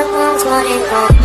Everyone's running on